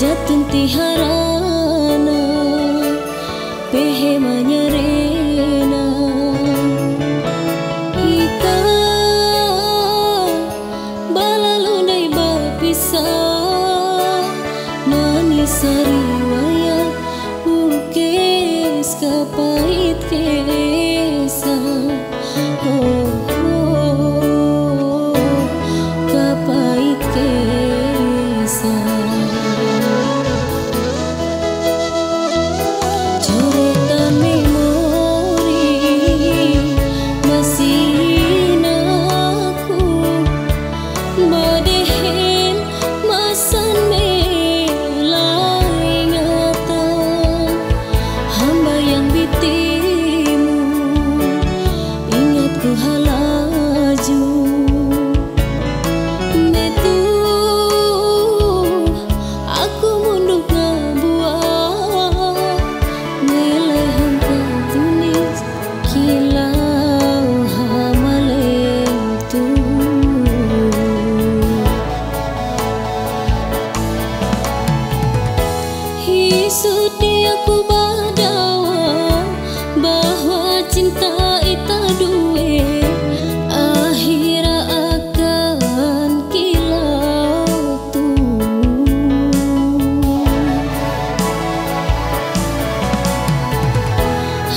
jatun tiharana pehe manyarena kita balalu dai bapisa nani sariwaya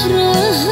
रहना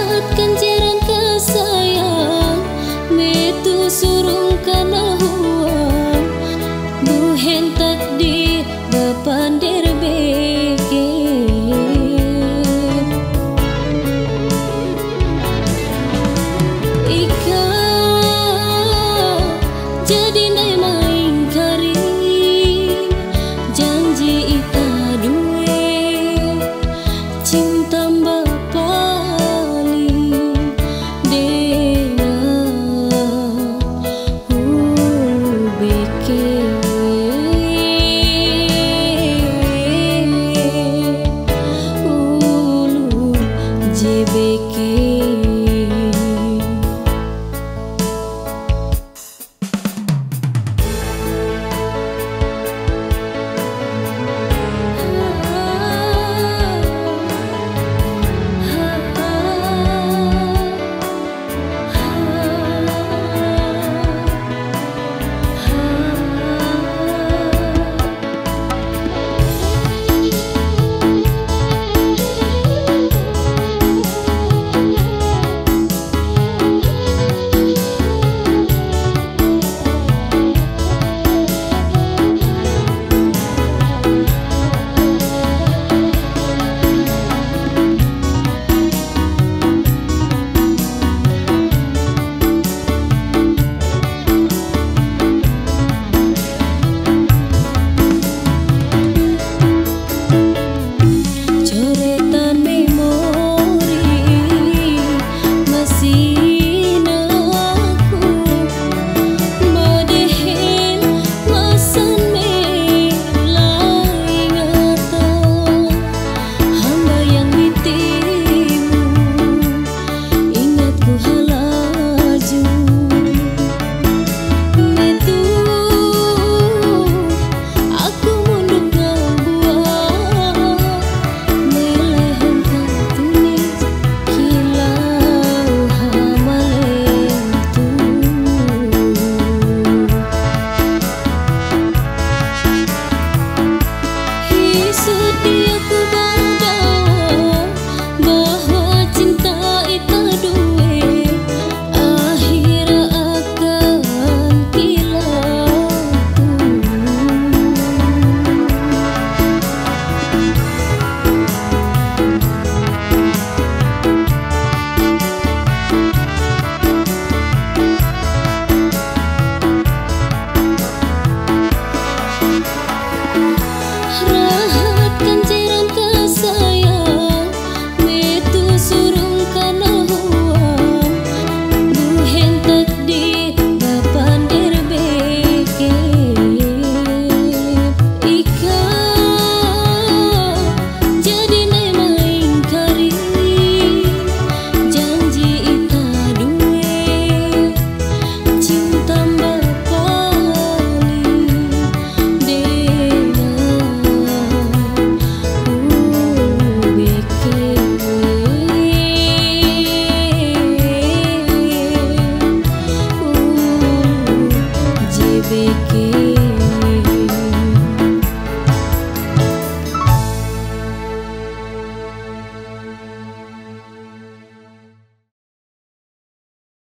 iki